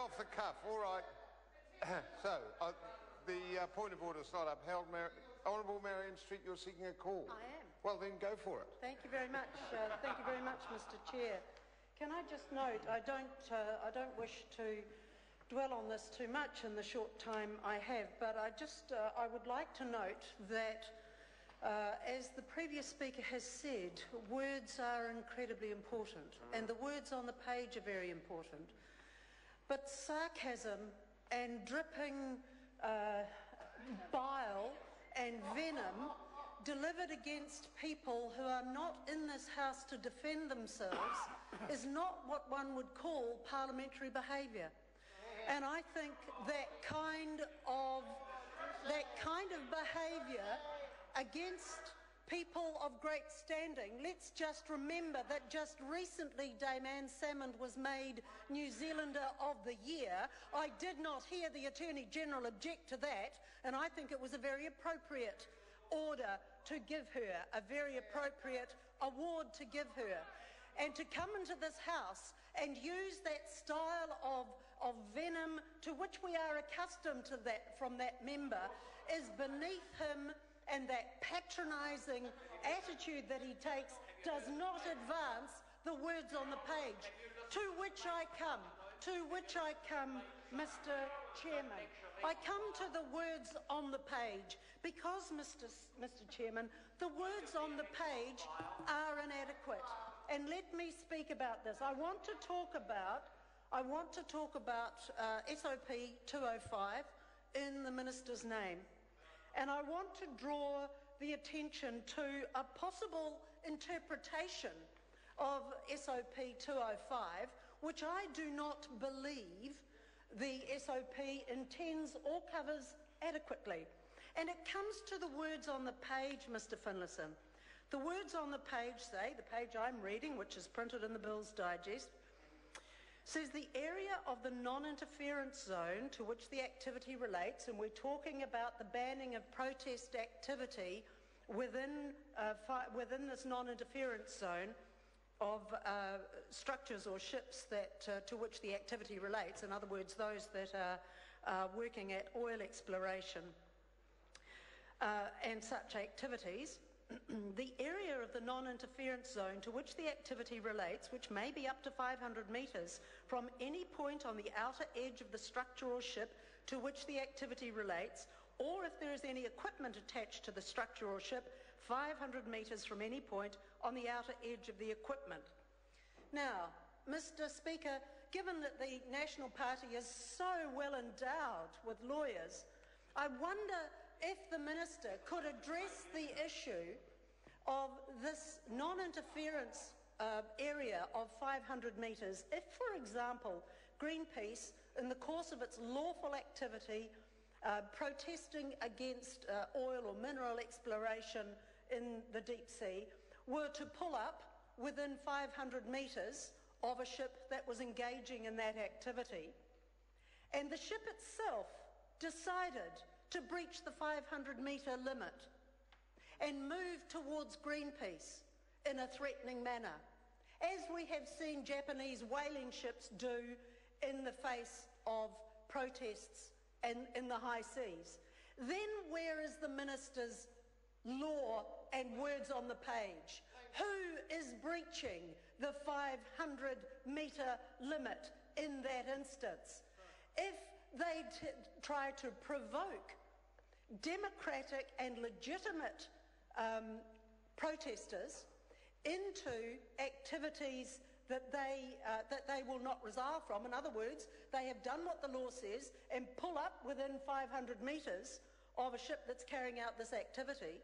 off the cuff. All right. so, uh, the uh, point of order is not upheld. Mar- Honourable Maryan Street, you're seeking a call. I am. Well, then go for it. Thank you very much. Uh, thank you very much, Mr. Chair. Can I just note, I don't, uh, I don't wish to dwell on this too much in the short time I have, but I just, uh, I would like to note that, uh, as the previous speaker has said, words are incredibly important, and the words on the page are very important. But sarcasm and dripping uh, bile and venom delivered against people who are not in this House to defend themselves is not what one would call parliamentary behaviour. And I think that kind of that kind of behaviour against people of great standing. Let's just remember that just recently Dame Anne Salmond was made New Zealander of the Year. I did not hear the Attorney General object to that, and I think it was a very appropriate order to give her, a very appropriate award to give her. And to come into this House and use that style of, of venom to which we are accustomed to that from that member is beneath him and that patronising attitude that he takes does not advance the words on the page. To which I come, to which I come, Mr Chairman. I come to the words on the page because, Mr, Mr Chairman, the words on the page are inadequate. And let me speak about this. I want to talk about, I want to talk about uh, SOP 205 in the Minister's name. And I want to draw the attention to a possible interpretation of SOP 205, which I do not believe the SOP intends or covers adequately. And it comes to the words on the page, Mr Finlayson. The words on the page say, the page I'm reading, which is printed in the Bill's Digest, says the area of the non-interference zone to which the activity relates, and we're talking about the banning of protest activity within, uh, within this non-interference zone of uh, structures or ships that, uh, to which the activity relates, in other words, those that are uh, working at oil exploration uh, and such activities. the area of the non-interference zone to which the activity relates, which may be up to 500 metres from any point on the outer edge of the structure or ship to which the activity relates, or if there is any equipment attached to the structure or ship, 500 metres from any point on the outer edge of the equipment. Now, Mr Speaker, given that the National Party is so well endowed with lawyers, I wonder if the Minister could address the issue of this non-interference uh, area of 500 metres if, for example, Greenpeace, in the course of its lawful activity, uh, protesting against uh, oil or mineral exploration in the deep sea, were to pull up within 500 metres of a ship that was engaging in that activity, and the ship itself decided to breach the 500 metre limit and move towards Greenpeace in a threatening manner, as we have seen Japanese whaling ships do in the face of protests in, in the high seas. Then where is the minister's law and words on the page? Who is breaching the 500 metre limit in that instance? If they try to provoke democratic and legitimate um, protesters into activities that they, uh, that they will not resolve from. In other words, they have done what the law says and pull up within 500 metres of a ship that's carrying out this activity.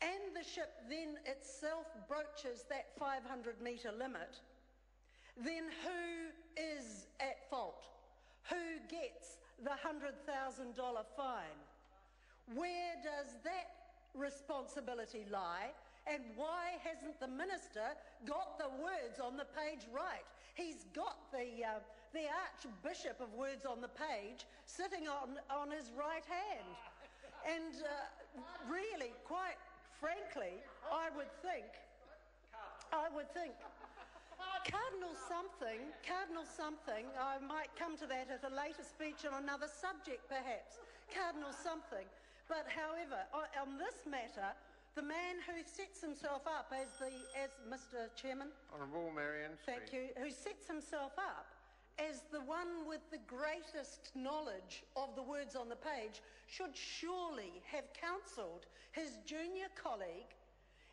And the ship then itself broaches that 500 metre limit. Then who is at fault? Who gets the $100,000 fine? Where does that responsibility lie? And why hasn't the minister got the words on the page right? He's got the, uh, the Archbishop of Words on the Page sitting on, on his right hand. And uh, really, quite frankly, I would think, I would think Cardinal something, Cardinal something, I might come to that at a later speech on another subject perhaps. Cardinal something. But however, on this matter, the man who sets himself up as the, as Mr Chairman. Honourable Maryan Thank you. Who sets himself up as the one with the greatest knowledge of the words on the page should surely have counselled his junior colleague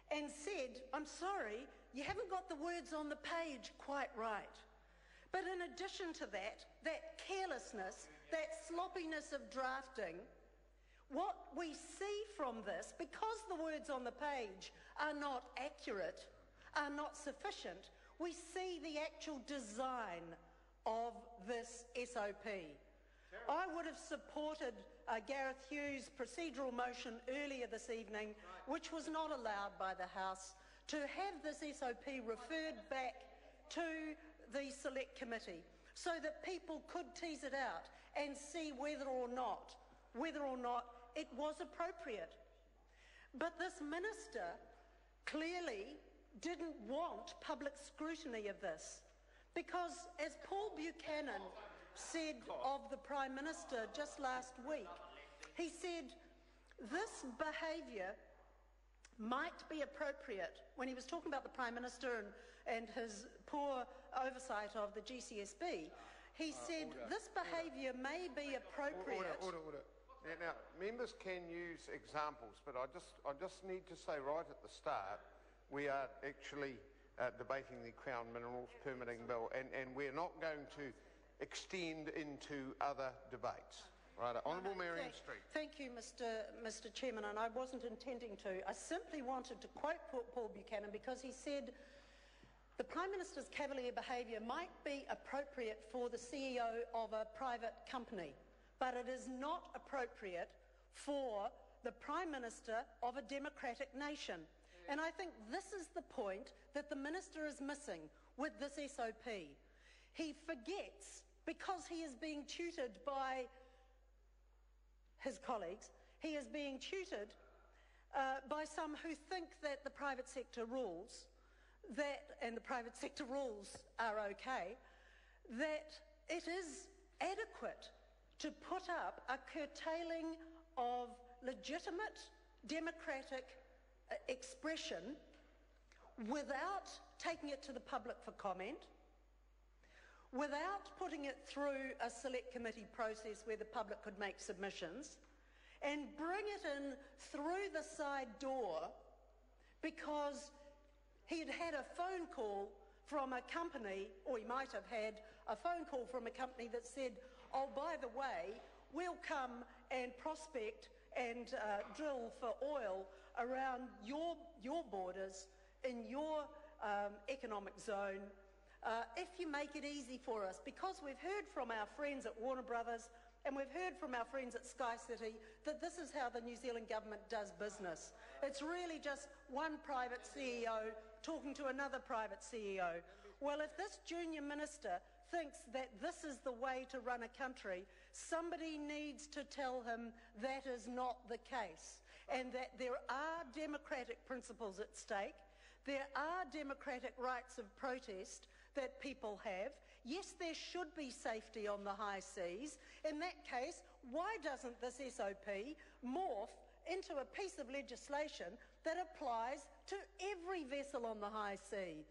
and said, I'm sorry, you haven't got the words on the page quite right. But in addition to that, that carelessness, that sloppiness of drafting, what we see from this, because the words on the page are not accurate, are not sufficient, we see the actual design of this SOP. I would have supported uh, Gareth Hughes' procedural motion earlier this evening, which was not allowed by the House, to have this SOP referred back to the Select Committee so that people could tease it out and see whether or not, whether or not it was appropriate. But this minister clearly didn't want public scrutiny of this because, as Paul Buchanan said of the Prime Minister just last week, he said this behaviour might be appropriate when he was talking about the Prime Minister and, and his poor oversight of the GCSB. He uh, said this behaviour may be appropriate. Order, order, order. Now, now, members can use examples, but I just, I just need to say right at the start, we are actually uh, debating the Crown Minerals Permitting Bill, and, and we're not going to extend into other debates. Right, Honourable Maryan thank, Street. Thank you, Mr. Mr. Chairman, and I wasn't intending to. I simply wanted to quote Paul Buchanan because he said the Prime Minister's cavalier behaviour might be appropriate for the CEO of a private company but it is not appropriate for the Prime Minister of a democratic nation. And I think this is the point that the Minister is missing with this SOP. He forgets, because he is being tutored by his colleagues, he is being tutored uh, by some who think that the private sector rules, that, and the private sector rules are okay, that it is adequate to put up a curtailing of legitimate democratic uh, expression without taking it to the public for comment, without putting it through a select committee process where the public could make submissions, and bring it in through the side door because he had had a phone call from a company, or he might have had a phone call from a company that said, oh, by the way, we'll come and prospect and uh, drill for oil around your, your borders in your um, economic zone uh, if you make it easy for us. Because we've heard from our friends at Warner Brothers and we've heard from our friends at Sky City that this is how the New Zealand government does business. It's really just one private CEO talking to another private CEO. Well, if this junior minister thinks that this is the way to run a country, somebody needs to tell him that is not the case and that there are democratic principles at stake. There are democratic rights of protest that people have. Yes, there should be safety on the high seas. In that case, why doesn't this SOP morph into a piece of legislation that applies to every vessel on the high sea?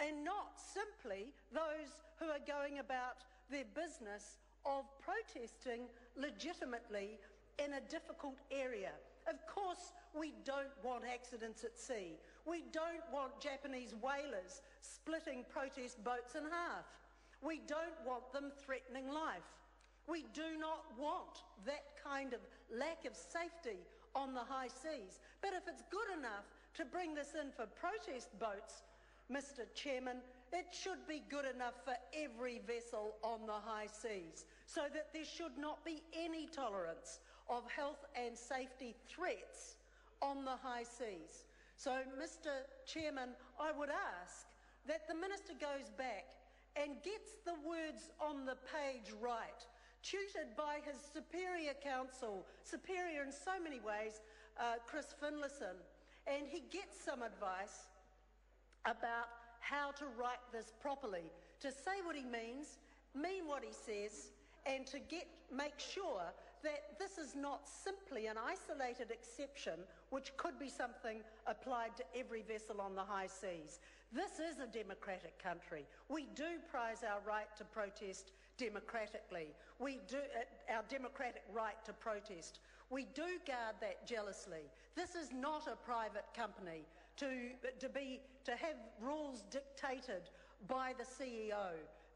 And not simply those who are going about their business of protesting legitimately in a difficult area. Of course, we don't want accidents at sea. We don't want Japanese whalers splitting protest boats in half. We don't want them threatening life. We do not want that kind of lack of safety on the high seas. But if it's good enough to bring this in for protest boats Mr Chairman, it should be good enough for every vessel on the high seas so that there should not be any tolerance of health and safety threats on the high seas. So, Mr Chairman, I would ask that the Minister goes back and gets the words on the page right, tutored by his superior counsel, superior in so many ways, uh, Chris Finlayson, and he gets some advice about how to write this properly, to say what he means, mean what he says, and to get, make sure that this is not simply an isolated exception which could be something applied to every vessel on the high seas. This is a democratic country. We do prize our right to protest democratically. We do, uh, our democratic right to protest. We do guard that jealously. This is not a private company to, to, be, to have rules dictated by the CEO.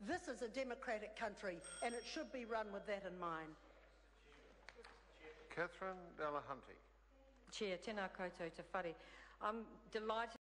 This is a democratic country and it should be run with that in mind. Catherine Delahunty. Chair, tēnā koutou te whare. I'm delighted